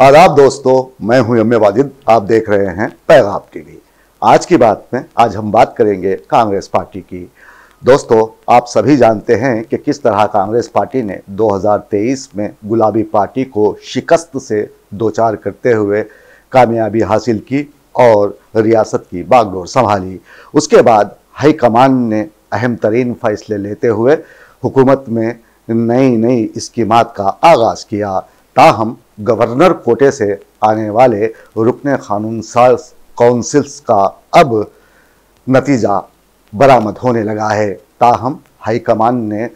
आदाब दोस्तों, मैं हूँ यम्य वाजिद, आप देख रहे हैं पैगाम टीवी आज की बात में आज हम बात करेंगे कांग्रेस पार्टी की। दोस्तों, आप सभी जानते हैं कि किस तरह कांग्रेस पार्टी ने 2023 में गुलाबी पार्टी को शिकस्त से दो चार करते हुए कामयाबी हासिल की और रियासत की बागडोर संभाली। उसके बाद हाईकमान ने अहम तरीन फैसले लेते हुए हुकूमत में नई नई स्कीमात का आगाज़ किया। ताहम गवर्नर कोटे से आने वाले रुकन साज काउंसिल्स का अब नतीजा बरामद होने लगा है। ताहम हाईकमान ने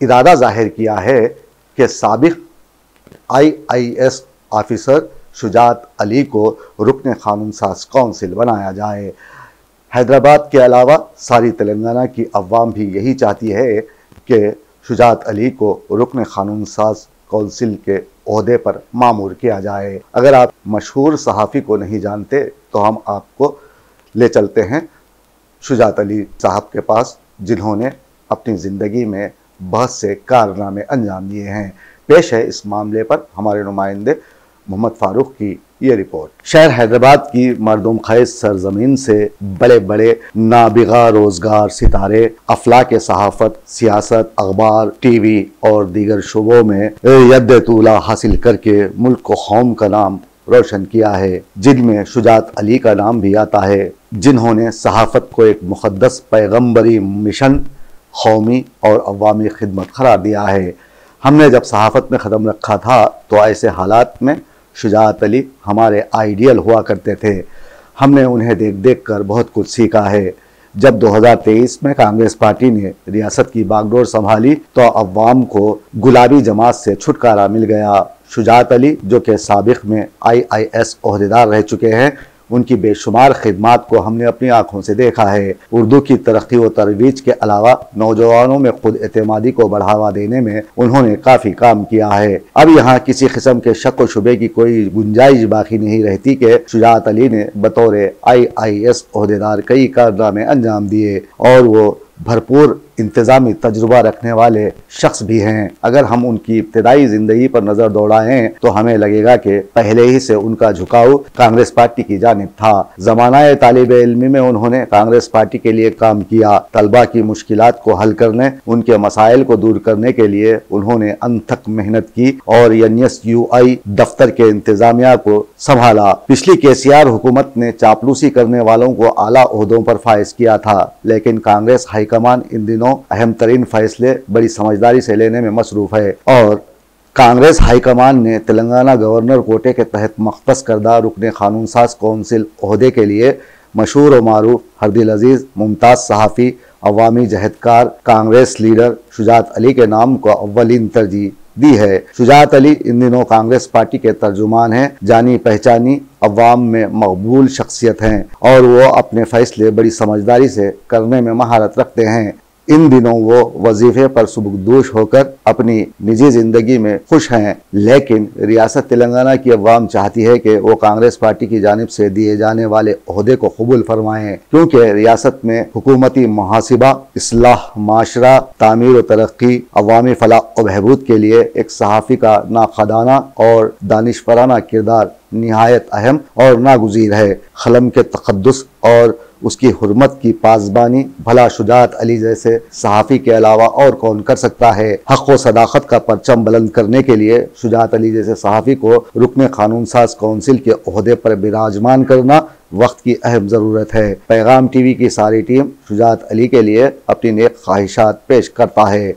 इरादा ज़ाहिर किया है कि सबक आईआईएस ऑफिसर शुजात अली को रुकन कानून साज काउंसिल बनाया जाए। हैदराबाद के अलावा सारी तेलंगाना की अवाम भी यही चाहती है कि शुजात अली को रुकन कानून साज कौंसिल के अहदे पर मामूर किया जाए। अगर आप मशहूर सहाफ़ी को नहीं जानते तो हम आपको ले चलते हैं शुजात अली साहब के पास, जिन्होंने अपनी ज़िंदगी में बहुत से कारनामे अंजाम दिए हैं। पेश है इस मामले पर हमारे नुमाइंदे मोहम्मद फारूक की ये रिपोर्ट। शहर हैदराबाद की मरदम खैज सरजमीन से बड़े बड़े, नाबिगा रोज़गार सितारे अफला के सहाफत, सियासत, अखबार, टीवी और दीगर शुबों में यद तूला हासिल करके मुल्क को कौम का नाम रोशन किया है। जिनमें शुजात अली का नाम भी आता है, जिन्होंने सहाफत को एक मुकदस पैगम्बरी मिशन कौमी और अवामी खिदमत करार दिया है। हमने जब सहाफत में ख़दम रखा था तो ऐसे हालात में शुजात अली हमारे आइडियल हुआ करते थे। हमने उन्हें देख देख कर बहुत कुछ सीखा है। जब 2023 में कांग्रेस पार्टी ने रियासत की बागडोर संभाली तो अवाम को गुलाबी जमात से छुटकारा मिल गया। शुजात अली, जो के सबक में आई आई एस अहदेदार रह चुके हैं उनकी बेशुमार खदमात को हमने अपनी आँखों से देखा है। उर्दू की तरक्की व तरवीज के अलावा नौजवानों में खुद एतमादी को बढ़ावा देने में उन्होंने काफ़ी काम किया है। अब यहाँ किसी किस्म के शक व शुबे की कोई गुंजाइश बाकी नहीं रहती के शुजात अली ने बतौर आई आई एस अहदेदार कई कारनामे अंजाम दिए और वो भरपूर इंतज़ामी तजुर्बा रखने वाले शख्स भी हैं। अगर हम उनकी इब्तदाई ज़िंदगी पर नज़र दौड़ाएँ तो हमें लगेगा कि पहले ही से उनका झुकाव कांग्रेस पार्टी की जानब था। जमाना तालब इलमी में उन्होंने कांग्रेस पार्टी के लिए काम किया। तलबा की मुश्किल को हल करने, उनके मसाइल को दूर करने के लिए उन्होंने अनथक मेहनत की और एन एस यू आई दफ्तर के इंतजामिया को संभाला। पिछली के सी आर हुकूमत ने चापलूसी करने वालों को आला अहदों पर फायज किया था, लेकिन कांग्रेस हाईकमान इन दिनों अहम तरीन फैसले बड़ी समझदारी से लेने में मसरूफ़ है और कांग्रेस हाईकमान ने तेलंगाना गवर्नर कोटे के तहत मख्त करदा रुकने कानून साज कौंसिल अहदे के लिए मशहूर व मरूफ हरदिल अज़ीज़, मुमताज़ सहाफ़ी, अवामी जहदकार कांग्रेस लीडर शुजात अली के नाम को अव्वलिन तरजीह। दी है। शुजात अली इन दिनों कांग्रेस पार्टी के तर्जुमान हैं। जानी पहचानी अवाम में मकबूल शख्सियत हैं और वो अपने फैसले बड़ी समझदारी से करने में महारत रखते हैं। इन दिनों वो वजीफे पर सुबकदोश होकर अपनी निजी ज़िंदगी में खुश हैं, लेकिन रियासत तेलंगाना की अवाम चाहती है कि वो कांग्रेस पार्टी की जानब से दिए जाने वाले अहदे को कबूल फरमाएँ, क्योंकि रियासत में हुकूमती मुहासिबा, इसलाह, माशरा, तमीर व तरक्की, अवामी फलाह और बहबूद के लिए एक सहाफ़ी का नाखदाना और दानिशवराना किरदार नहायत अहम और नागुजीर है। खलम के तकदस और उसकी हरमत की पासबानी भला शुजात अली जैसे सहाफ़ी के अलावा और कौन कर सकता है? हक व सदाकत का परचम बुलंद करने के लिए शुजात अली जैसे सहाफ़ी को रुकन कानून साज कौंसिल के अहदे पर विराजमान करना वक्त की अहम ज़रूरत है। पैगाम टीवी की सारी टीम शुजात अली के लिए अपनी नेक ख्वाहिशात पेश करता है।